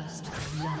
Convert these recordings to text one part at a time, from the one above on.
First blood.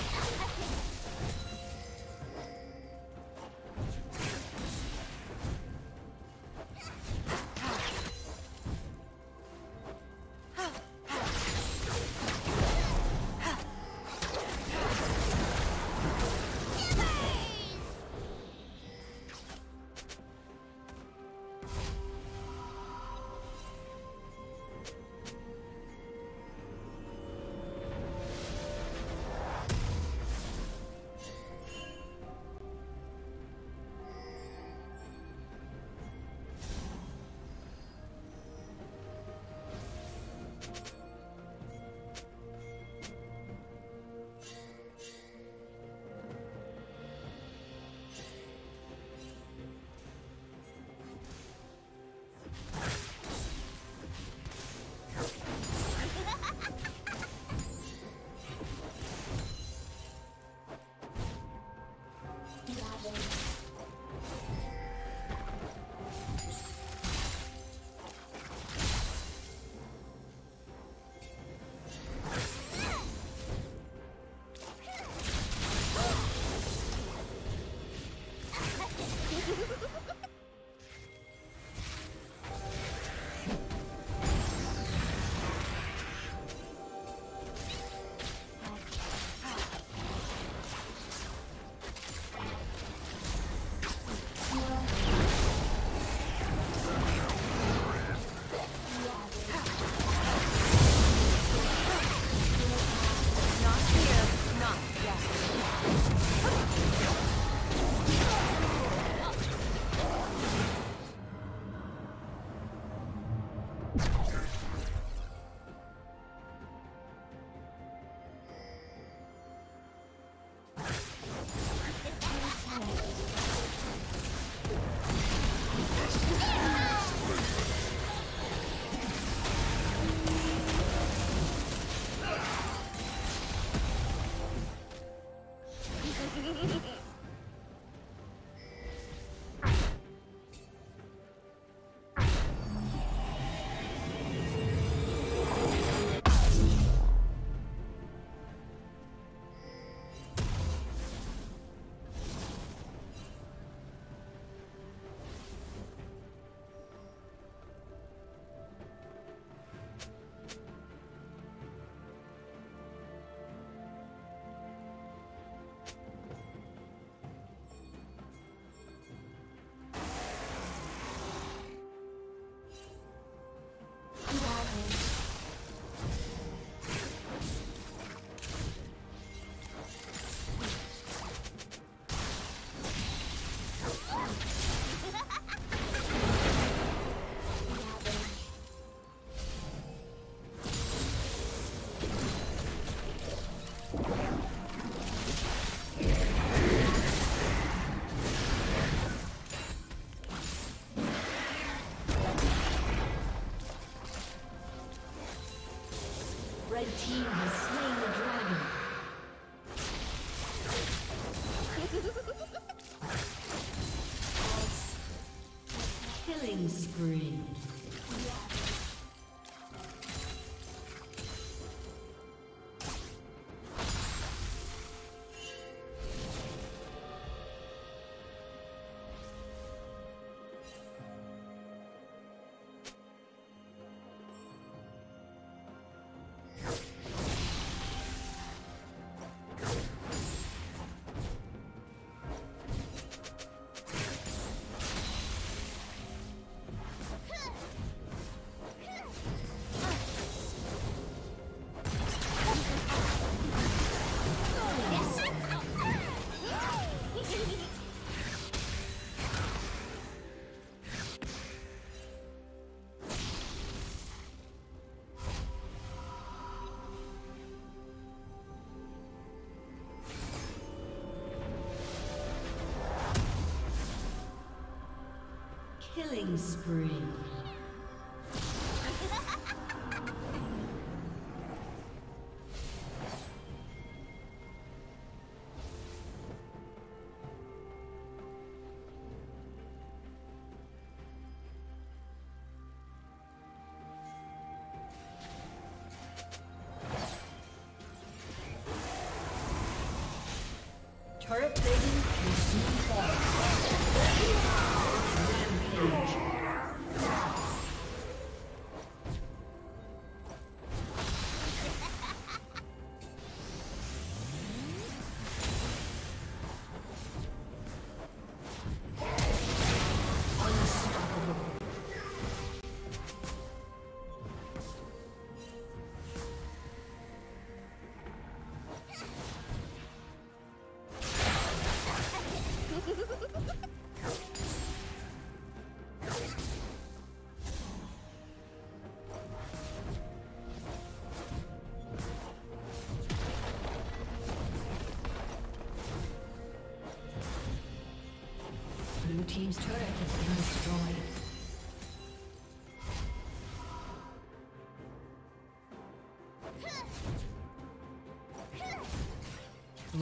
Killing spree.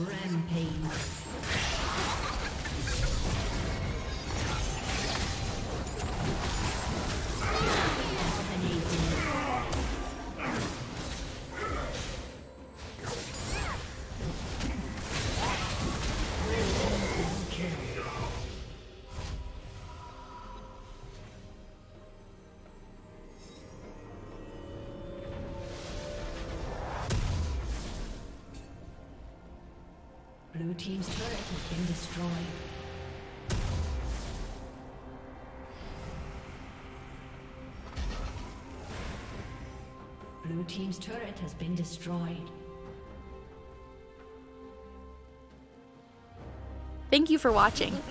Rampage. Team's turret has been destroyed. Blue Team's turret has been destroyed. Thank you for watching.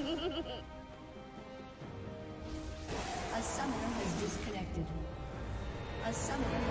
A summoner has disconnected. A summoner